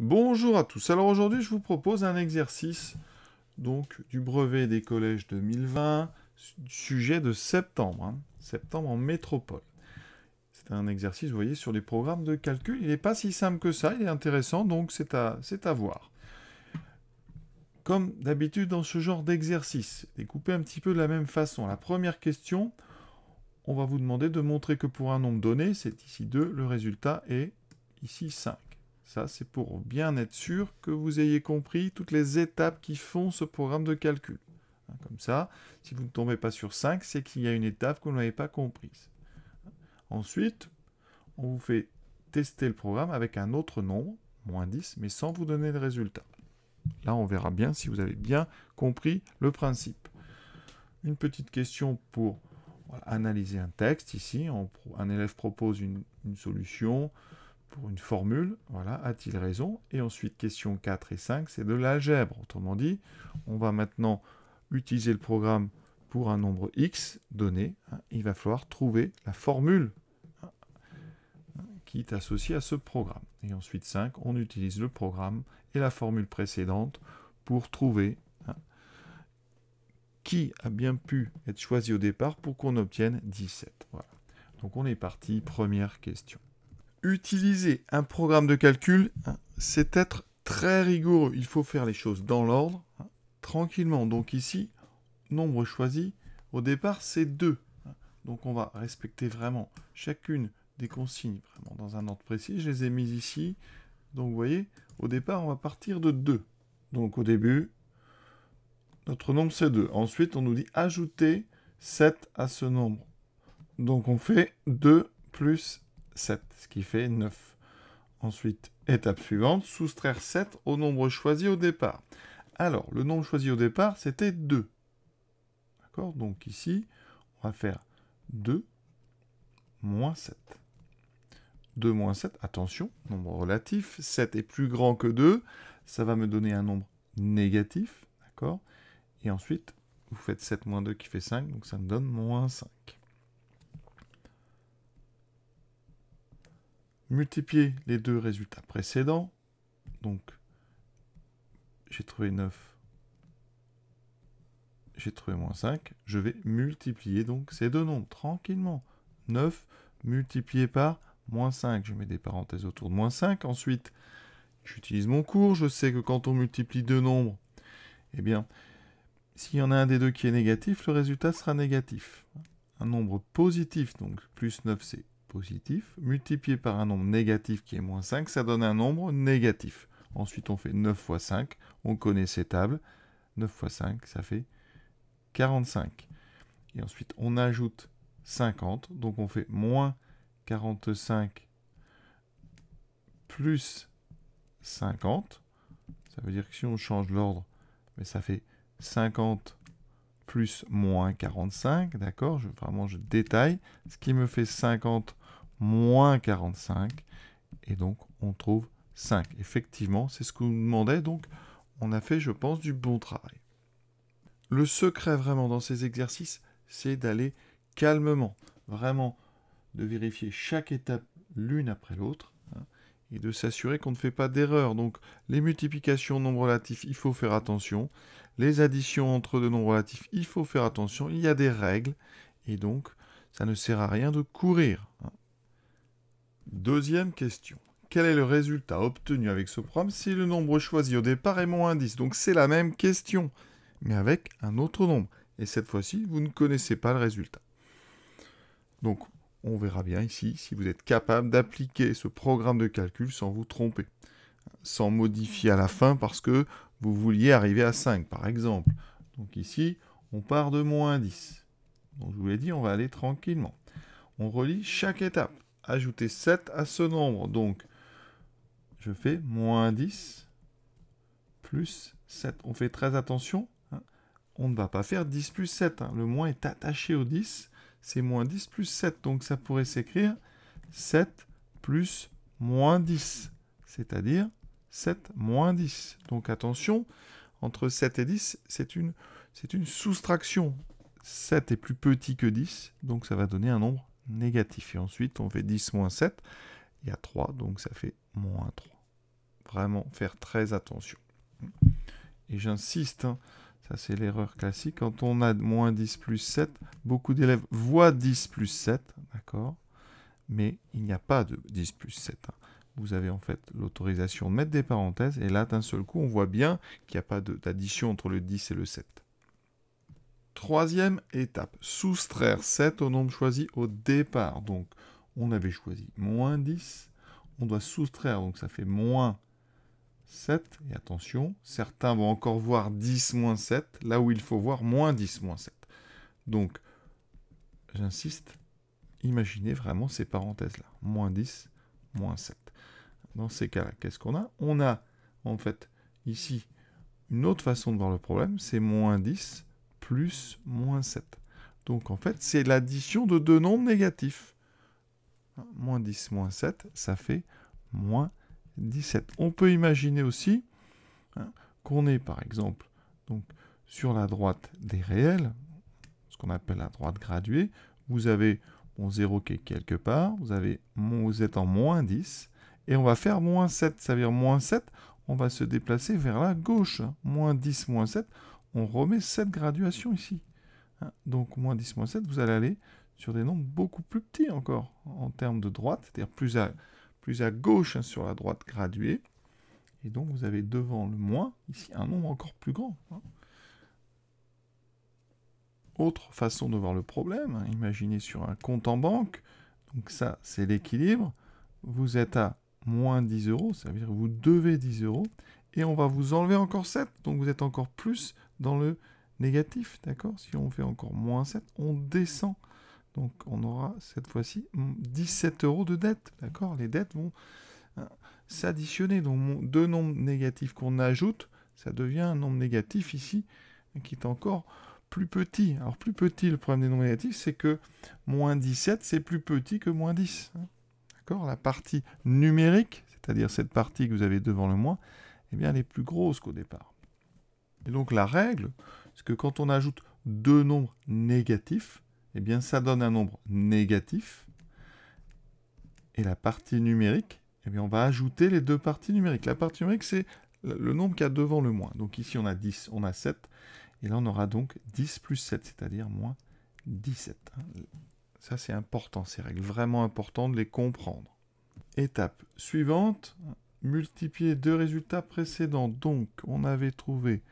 Bonjour à tous. Alors aujourd'hui, je vous propose un exercice donc du brevet des collèges 2020, sujet de septembre, hein. septembre en métropole. C'est un exercice, vous voyez, sur les programmes de calcul. Il n'est pas si simple que ça, il est intéressant, donc c'est à, voir. Comme d'habitude dans ce genre d'exercice, découpé un petit peu de la même façon. La première question, on va vous demander de montrer que pour un nombre donné, c'est ici 2, le résultat est ici 5. Ça, c'est pour bien être sûr que vous ayez compris toutes les étapes qui font ce programme de calcul. Hein, comme ça, si vous ne tombez pas sur 5, c'est qu'il y a une étape que vous n'avez pas comprise. Ensuite, on vous fait tester le programme avec un autre nombre, moins 10, mais sans vous donner le résultat. Là, on verra bien si vous avez bien compris le principe. Une petite question pour analyser un texte. Ici, un élève propose une solution pour une formule, voilà, a-t-il raison? Et ensuite, questions 4 et 5, c'est de l'algèbre. Autrement dit, on va maintenant utiliser le programme pour un nombre x donné. Hein, il va falloir trouver la formule hein, qui est associée à ce programme. Et ensuite 5, on utilise le programme et la formule précédente pour trouver hein, qui a bien pu être choisi au départ pour qu'on obtienne 17. Voilà. Donc on est parti, première question utiliser un programme de calcul, hein, c'est être très rigoureux. Il faut faire les choses dans l'ordre, hein, tranquillement. Donc ici, nombre choisi, au départ, c'est 2. Hein. Donc on va respecter vraiment chacune des consignes vraiment dans un ordre précis. Je les ai mises ici. Donc vous voyez, au départ, on va partir de 2. Donc au début, notre nombre c'est 2. Ensuite, on nous dit ajouter 7 à ce nombre. Donc on fait 2 plus 7, ce qui fait 9. Ensuite, étape suivante, soustraire 7 au nombre choisi au départ. Alors, le nombre choisi au départ, c'était 2. D'accord? Donc ici, on va faire 2 moins 7. 2 moins 7, attention, nombre relatif, 7 est plus grand que 2, ça va me donner un nombre négatif, d'accord? Et ensuite, vous faites 7 moins 2 qui fait 5, donc ça me donne moins 5. Multiplier les deux résultats précédents. Donc, j'ai trouvé 9, j'ai trouvé moins 5. Je vais multiplier donc ces deux nombres tranquillement. 9 multiplié par moins 5. Je mets des parenthèses autour de moins 5. Ensuite, j'utilise mon cours. Je sais que quand on multiplie deux nombres, eh bien, s'il y en a un des deux qui est négatif, le résultat sera négatif. Un nombre positif, donc plus 9, c'est multiplié par un nombre négatif qui est moins 5, ça donne un nombre négatif. Ensuite, on fait 9 fois 5, on connaît ces tables. 9 fois 5, ça fait 45. Et ensuite, on ajoute 50, donc on fait moins 45 plus 50. Ça veut dire que si on change l'ordre, ça fait 50 plus moins 45, d'accord Vraiment, je détaille. Ce qui me fait 50 moins 45. Et donc, on trouve 5. Effectivement, c'est ce qu'on nous demandait. Donc, on a fait, je pense, du bon travail. Le secret vraiment dans ces exercices, c'est d'aller calmement, vraiment de vérifier chaque étape l'une après l'autre hein, et de s'assurer qu'on ne fait pas d'erreur. Donc les multiplications nombres relatifs, il faut faire attention. Les additions entre deux nombres relatifs, il faut faire attention. Il y a des règles et donc ça ne sert à rien de courir. Hein. Deuxième question. Quel est le résultat obtenu avec ce programme si le nombre choisi au départ est moins 10 Donc c'est la même question, mais avec un autre nombre. Et cette fois-ci, vous ne connaissez pas le résultat. Donc on verra bien ici si vous êtes capable d'appliquer ce programme de calcul sans vous tromper, sans modifier à la fin parce que vous vouliez arriver à 5 par exemple. Donc ici, on part de moins 10. Donc je vous l'ai dit, on va aller tranquillement. On relie chaque étape ajouter 7 à ce nombre. Donc, je fais moins 10 plus 7. On fait très attention. Hein. On ne va pas faire 10 plus 7. Hein. Le moins est attaché au 10. C'est moins 10 plus 7. Donc, ça pourrait s'écrire 7 plus moins 10. C'est-à-dire 7 moins 10. Donc, attention, entre 7 et 10, c'est une, une soustraction. 7 est plus petit que 10, donc ça va donner un nombre négatif. Et ensuite, on fait 10 moins 7, il y a 3, donc ça fait moins 3. vraiment faire très attention. Et j'insiste, hein, ça c'est l'erreur classique, quand on a moins 10 plus 7, beaucoup d'élèves voient 10 plus 7, d'accord? Mais il n'y a pas de 10 plus 7. Hein. Vous avez en fait l'autorisation de mettre des parenthèses, et là d'un seul coup on voit bien qu'il n'y a pas d'addition entre le 10 et le 7. Troisième étape, soustraire 7 au nombre choisi au départ. Donc, on avait choisi moins 10. On doit soustraire, donc ça fait moins 7. Et attention, certains vont encore voir 10 moins 7, là où il faut voir moins 10 moins 7. Donc, j'insiste, imaginez vraiment ces parenthèses-là. Moins 10, moins 7. Dans ces cas-là, qu'est-ce qu'on a? On a, en fait, ici, une autre façon de voir le problème, c'est moins 10 plus moins 7. Donc en fait, c'est l'addition de deux nombres négatifs. Moins 10, moins 7, ça fait moins 17. On peut imaginer aussi hein, qu'on est par exemple sur la droite des réels, ce qu'on appelle la droite graduée. Vous avez mon 0 qui est quelque part, vous, avez, vous êtes en moins 10, et on va faire moins 7, ça veut dire moins 7, on va se déplacer vers la gauche. Moins 10, moins 7, on remet cette graduation ici. Hein, donc moins 10, moins 7, vous allez aller sur des nombres beaucoup plus petits encore en termes de droite, c'est-à-dire plus à, gauche hein, sur la droite graduée. Et donc vous avez devant le moins, ici, un nombre encore plus grand. Hein. Autre façon de voir le problème, imaginez sur un compte en banque, donc ça c'est l'équilibre, vous êtes à moins 10 euros, ça veut dire que vous devez 10 euros, et on va vous enlever encore 7, donc vous êtes encore plus dans le négatif, d'accord? Si on fait encore moins 7, on descend. Donc on aura cette fois-ci 17 euros de dette, d'accord? Les dettes vont hein, s'additionner. Donc deux nombres négatifs qu'on ajoute, ça devient un nombre négatif ici, qui est encore plus petit. Alors plus petit, le problème des nombres négatifs, c'est que moins 17, c'est plus petit que moins 10. Hein. La partie numérique, c'est-à-dire cette partie que vous avez devant le moins, eh bien, elle est plus grosse qu'au départ. Et donc la règle, c'est que quand on ajoute deux nombres négatifs, eh bien ça donne un nombre négatif. Et la partie numérique, eh bien on va ajouter les deux parties numériques. La partie numérique, c'est le nombre qui a devant le moins. Donc ici on a 10, on a 7. Et là on aura donc 10 plus 7, c'est-à-dire moins 17. Ça c'est important, ces règles, vraiment important de les comprendre. Étape suivante, multiplier deux résultats précédents. Donc on avait trouvé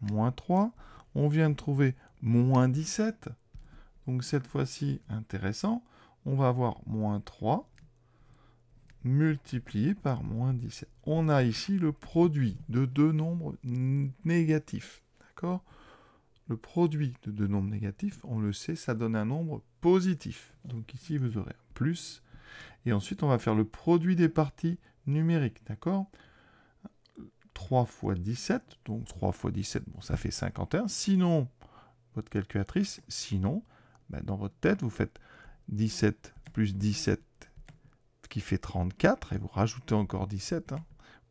moins 3. On vient de trouver moins 17. Donc cette fois-ci, intéressant, on va avoir moins 3 multiplié par moins 17. On a ici le produit de deux nombres négatifs. D'accord? Le produit de deux nombres négatifs, on le sait, ça donne un nombre positif. Donc ici, vous aurez un plus. Et ensuite, on va faire le produit des parties numériques. D'accord? 3 fois 17, donc 3 fois 17, bon, ça fait 51. Sinon, votre calculatrice, sinon, ben, dans votre tête, vous faites 17 plus 17 qui fait 34, et vous rajoutez encore 17, hein,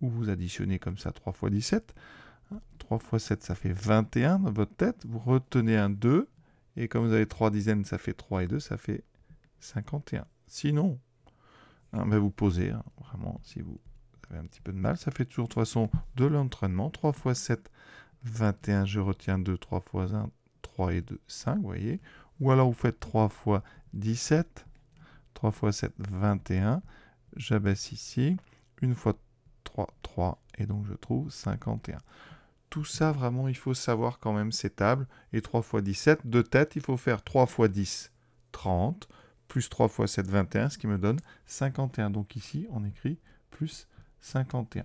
ou vous additionnez comme ça 3 fois 17. 3 fois 7, ça fait 21 dans votre tête. Vous retenez un 2, et comme vous avez 3 dizaines, ça fait 3 et 2, ça fait 51. Sinon, hein, ben, vous posez, hein, vraiment, si vous un petit peu de mal. Ça fait toujours de toute façon de l'entraînement. 3 fois 7, 21. Je retiens 2. 3 fois 1, 3 et 2, 5. Vous voyez. Ou alors vous faites 3 fois 17. 3 fois 7, 21. J'abaisse ici. Une fois 3, 3. Et donc je trouve 51. Tout ça, vraiment, il faut savoir quand même ces tables. Et 3 fois 17, de tête, il faut faire 3 fois 10, 30. Plus 3 fois 7, 21, ce qui me donne 51. Donc ici, on écrit plus 51.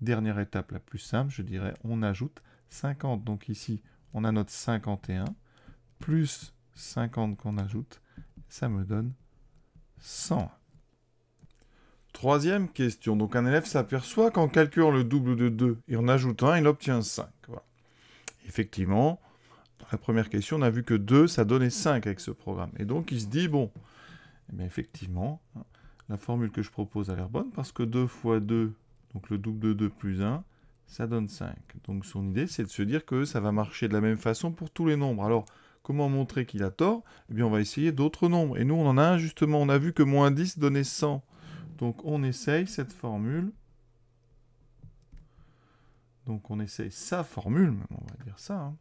Dernière étape la plus simple, je dirais, on ajoute 50. Donc ici, on a notre 51, plus 50 qu'on ajoute, ça me donne 100. Troisième question. Donc un élève s'aperçoit qu'en calculant le double de 2 et en ajoutant 1, il obtient 5. Effectivement, dans la première question, on a vu que 2, ça donnait 5 avec ce programme. Et donc il se dit, bon, eh effectivement, hein, la formule que je propose a l'air bonne parce que 2 fois 2, donc le double de 2 plus 1, ça donne 5. Donc son idée, c'est de se dire que ça va marcher de la même façon pour tous les nombres. Alors, comment montrer qu'il a tort? Eh bien, on va essayer d'autres nombres. Et nous, on en a un, justement. On a vu que moins 10 donnait 100. Donc, on essaye cette formule Donc on essaie sa formule, on va dire ça. Hein.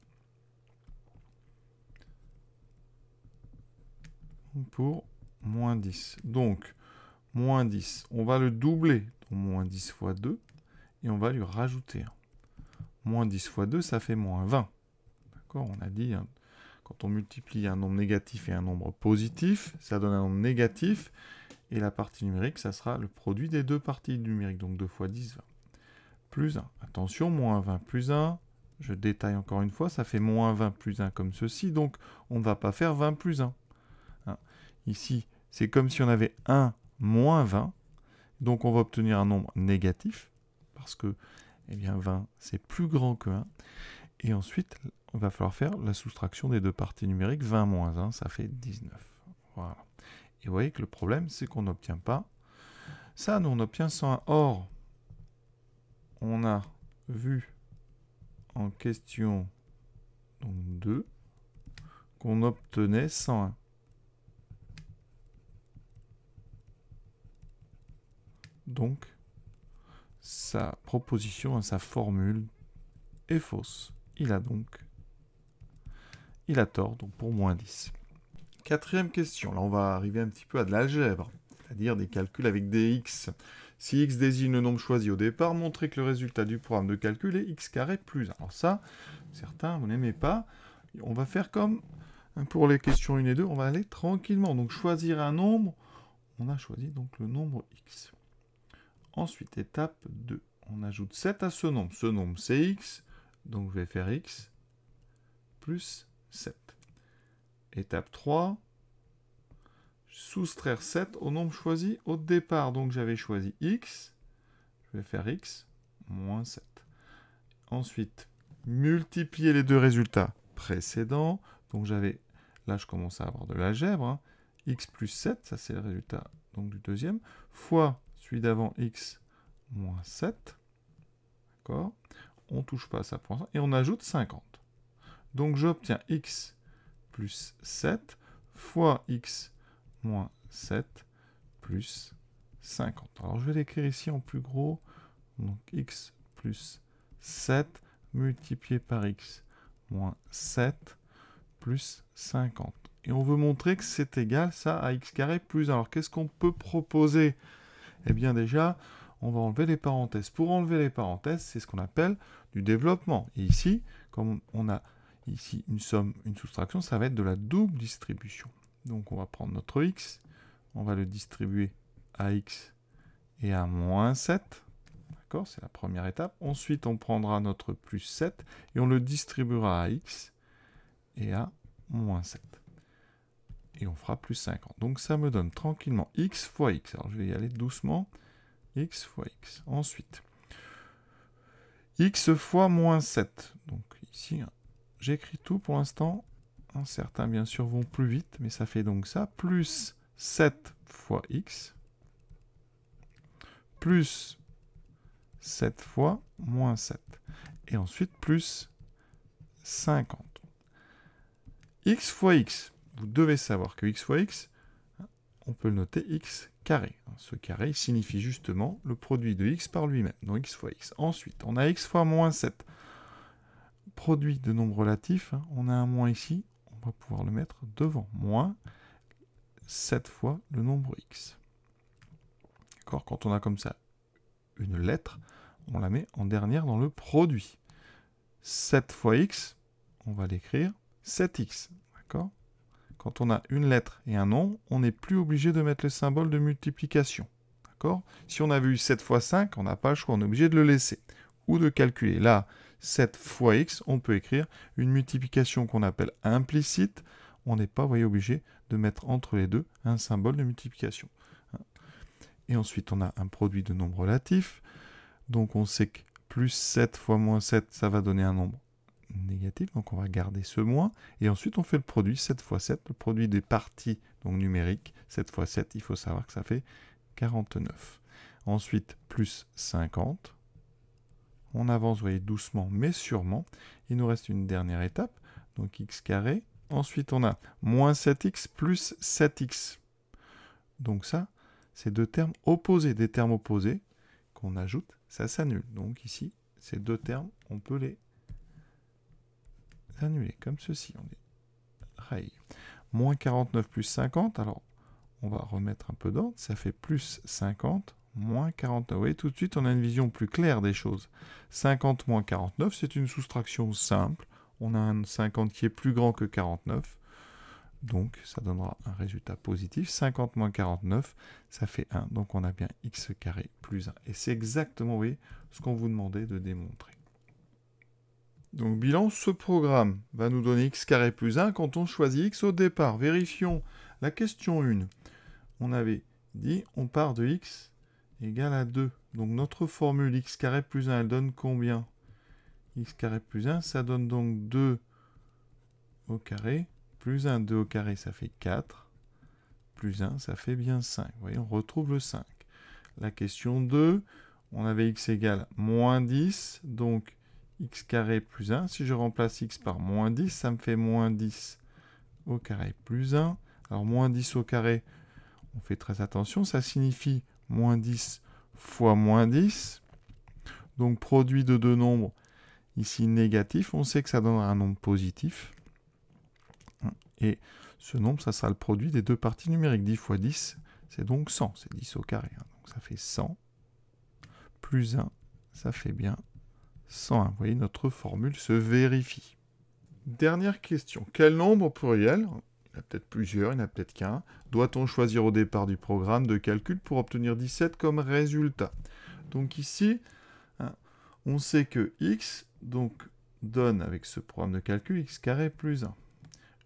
Pour moins 10. Donc, moins 10, on va le doubler. Moins 10 fois 2. Et on va lui rajouter 1. Moins 10 fois 2, ça fait moins 20. D'accord On a dit, hein, quand on multiplie un nombre négatif et un nombre positif, ça donne un nombre négatif. Et la partie numérique, ça sera le produit des deux parties numériques. Donc 2 fois 10, 20. Plus 1. Attention, moins 20 plus 1. Je détaille encore une fois, ça fait moins 20 plus 1 comme ceci. Donc on ne va pas faire 20 plus 1. Hein. Ici, c'est comme si on avait 1 moins 20. Donc on va obtenir un nombre négatif. Parce que eh bien, 20, c'est plus grand que 1. Et ensuite, il va falloir faire la soustraction des deux parties numériques. 20 moins 1, ça fait 19. Voilà. Et vous voyez que le problème, c'est qu'on n'obtient pas ça. Nous, on obtient 101. Or, on a vu en question donc 2 qu'on obtenait 101. Donc, sa proposition, sa formule est fausse. Il a donc il a tort, donc pour moins 10. Quatrième question, là on va arriver un petit peu à de l'algèbre, c'est-à-dire des calculs avec des x. Si x désigne le nombre choisi au départ, montrez que le résultat du programme de calcul est x carré plus 1. Alors ça, certains, vous n'aimez pas. On va faire comme pour les questions 1 et 2, on va aller tranquillement. Donc choisir un nombre, on a choisi donc le nombre x. Ensuite, étape 2, on ajoute 7 à ce nombre. Ce nombre c'est x, donc je vais faire x plus 7. Étape 3, soustraire 7 au nombre choisi au départ. Donc j'avais choisi x, je vais faire x moins 7. Ensuite, multiplier les deux résultats précédents. Donc j'avais, là je commence à avoir de l'algèbre, hein. x plus 7, ça c'est le résultat donc, du deuxième, fois celui d'avant x moins 7. D'accord On ne touche pas à ça pour Et on ajoute 50. Donc j'obtiens x plus 7 fois x moins 7 plus 50. Alors je vais l'écrire ici en plus gros. Donc x plus 7 multiplié par x moins 7 plus 50. Et on veut montrer que c'est égal ça à x carré plus 1. Alors qu'est-ce qu'on peut proposer Eh bien déjà, on va enlever les parenthèses. Pour enlever les parenthèses, c'est ce qu'on appelle du développement. Et ici, comme on a ici une somme, une soustraction, ça va être de la double distribution. Donc on va prendre notre x, on va le distribuer à x et à moins 7. D'accord C'est la première étape. Ensuite, on prendra notre plus 7 et on le distribuera à x et à moins 7. Et on fera plus 50. Donc ça me donne tranquillement x fois x. Alors je vais y aller doucement. x fois x. Ensuite, x fois moins 7. Donc ici, J'écris tout pour l'instant. Certains, bien sûr, vont plus vite, mais ça fait donc ça. Plus 7 fois x. Plus 7 fois moins 7. Et ensuite, plus 50. x fois x. Vous devez savoir que x fois x, on peut le noter x carré. Ce carré signifie justement le produit de x par lui-même, donc x fois x. Ensuite, on a x fois moins 7 produit de nombres relatifs, hein, on a un moins ici, on va pouvoir le mettre devant. Moins 7 fois le nombre x. D'accord Quand on a comme ça une lettre, on la met en dernière dans le produit. 7 fois x, on va l'écrire 7x. D'accord? Quand on a une lettre et un nombre, on n'est plus obligé de mettre le symbole de multiplication. Si on avait eu 7 fois 5, on n'a pas le choix, on est obligé de le laisser. Ou de calculer. Là, 7 fois x, on peut écrire une multiplication qu'on appelle implicite. On n'est pas, obligé de mettre entre les deux un symbole de multiplication. Et ensuite, on a un produit de nombres relatifs. Donc, on sait que plus 7 fois moins 7, ça va donner un nombre négatif. Donc, on va garder ce moins. Et ensuite, on fait le produit 7 fois 7, le produit des parties donc numériques. 7 fois 7, il faut savoir que ça fait 49. Ensuite, plus 50. On avance, vous voyez, doucement mais sûrement. Il nous reste une dernière étape, donc x carré. Ensuite, on a moins 7x plus 7x. Donc ça, c'est deux termes opposés. Des termes opposés qu'on ajoute, ça s'annule. Donc ici, ces deux termes, on peut les annuler, comme ceci. On dit Moins 49 plus 50, alors on va remettre un peu d'ordre, ça fait plus 50, moins 49. Vous voyez, tout de suite, on a une vision plus claire des choses. 50 moins 49, c'est une soustraction simple. On a un 50 qui est plus grand que 49. Donc, ça donnera un résultat positif. 50 moins 49, ça fait 1. Donc, on a bien x carré plus 1. Et c'est exactement, ce qu'on vous demandait de démontrer. Donc, bilan, ce programme va nous donner x carré plus 1 quand on choisit x au départ. Vérifions la question 1. On avait dit, on part de x égale à 2. Donc, notre formule x carré plus 1, elle donne combien? x carré plus 1, ça donne donc 2 au carré plus 1, 2 au carré, ça fait 4. Plus 1, ça fait bien 5. Vous voyez, on retrouve le 5. La question 2, on avait x égale moins 10, donc x carré plus 1. Si je remplace x par moins 10, ça me fait moins 10 au carré plus 1. Alors moins 10 au carré, on fait très attention, ça signifie moins 10 fois moins 10. Donc produit de deux nombres, ici négatif, on sait que ça donnera un nombre positif. Et ce nombre, ça sera le produit des deux parties numériques. 10 fois 10, c'est donc 100. C'est 10 au carré. Hein. Donc ça fait 100. Plus 1, ça fait bien 101. Vous voyez, notre formule se vérifie. Dernière question. Quel nombre pluriel, il y en a peut-être plusieurs, il n'y en a peut-être qu'un, doit-on choisir au départ du programme de calcul pour obtenir 17 comme résultat? Donc ici, hein, on sait que x donne avec ce programme de calcul x carré plus 1.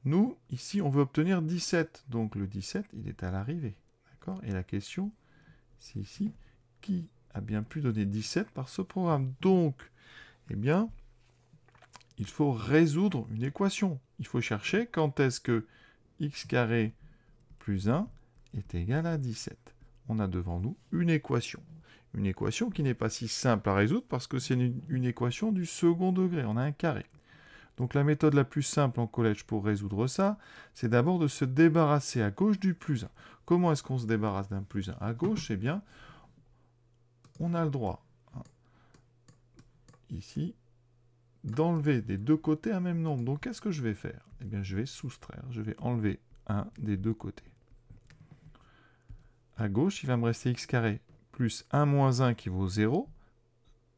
Nous, ici, on veut obtenir 17. Donc le 17, il est à l'arrivée. D'accord? Et la question, c'est ici, qui a bien pu donner 17 par ce programme? Donc, eh bien, il faut résoudre une équation. Il faut chercher quand est-ce que x carré plus 1 est égal à 17. On a devant nous une équation. Une équation qui n'est pas si simple à résoudre parce que c'est une, équation du second degré. On a un carré. Donc la méthode la plus simple en collège pour résoudre ça, c'est d'abord de se débarrasser à gauche du plus 1. Comment est-ce qu'on se débarrasse d'un plus 1 À gauche, eh bien, on a le droit, ici, d'enlever des deux côtés un même nombre. Donc qu'est-ce que je vais faire? Eh bien, je vais soustraire, je vais enlever un des deux côtés. À gauche, il va me rester x carré plus 1 moins 1 qui vaut 0.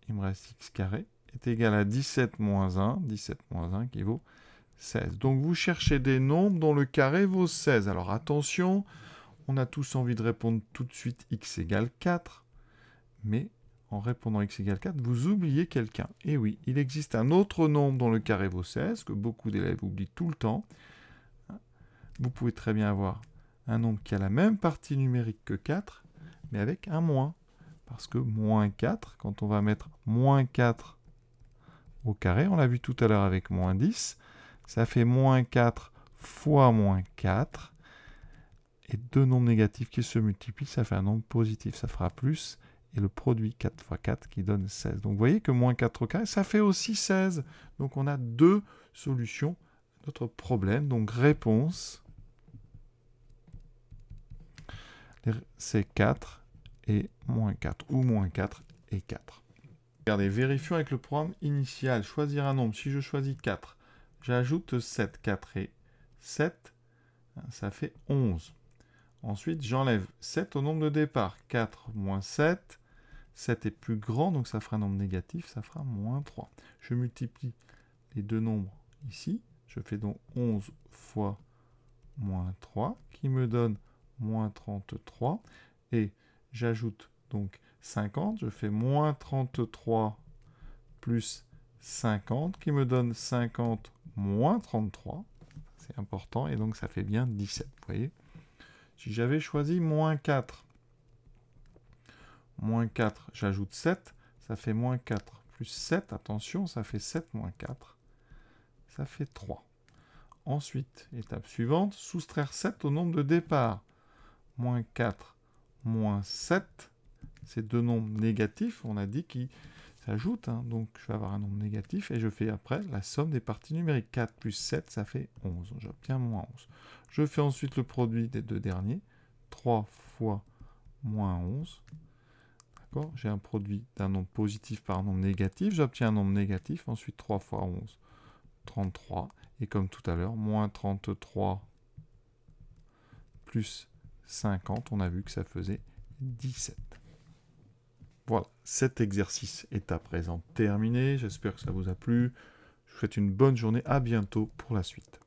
Il me reste x carré est égal à 17 moins 1, 17 moins 1 qui vaut 16. Donc vous cherchez des nombres dont le carré vaut 16. Alors attention, on a tous envie de répondre tout de suite x égale 4, mais en répondant x égale 4, vous oubliez quelqu'un. Et oui, il existe un autre nombre dont le carré vaut 16, que beaucoup d'élèves oublient tout le temps. Vous pouvez très bien avoir un nombre qui a la même partie numérique que 4, mais avec un moins. Parce que moins 4, quand on va mettre moins 4 au carré. On l'a vu tout à l'heure avec moins 10. Ça fait moins 4 fois moins 4. Et deux nombres négatifs qui se multiplient, ça fait un nombre positif. Ça fera plus. Et le produit 4 fois 4 qui donne 16. Donc vous voyez que moins 4 au carré, ça fait aussi 16. Donc on a deux solutions à notre problème. Donc réponse, c'est 4 et moins 4. Ou moins 4 et 4. Regardez, vérifions avec le programme initial. Choisir un nombre. Si je choisis 4, j'ajoute 7. 4 et 7, ça fait 11. Ensuite, j'enlève 7 au nombre de départ. 4 moins 7. 7 est plus grand, donc ça fera un nombre négatif, ça fera moins 3. Je multiplie les deux nombres ici. Je fais donc 11 fois moins 3, qui me donne moins 33. Et j'ajoute donc 50, je fais moins 33 plus 50, qui me donne 50 moins 33. C'est important, et donc ça fait bien 17, vous voyez. Si j'avais choisi moins 4, moins 4, j'ajoute 7, ça fait moins 4 plus 7, attention, ça fait 7 moins 4, ça fait 3. Ensuite, étape suivante, soustraire 7 au nombre de départ. Moins 4, moins 7, ces deux nombres négatifs, on a dit qu'ils s'ajoutent. Hein. donc je vais avoir un nombre négatif et je fais après la somme des parties numériques. 4 plus 7, ça fait 11. J'obtiens moins 11. Je fais ensuite le produit des deux derniers. 3 fois moins 11. D'accord? J'ai un produit d'un nombre positif par un nombre négatif. J'obtiens un nombre négatif. Ensuite, 3 fois 11, 33. Et comme tout à l'heure, moins 33 plus 50, on a vu que ça faisait 17. Voilà, cet exercice est à présent terminé. J'espère que ça vous a plu. Je vous souhaite une bonne journée. À bientôt pour la suite.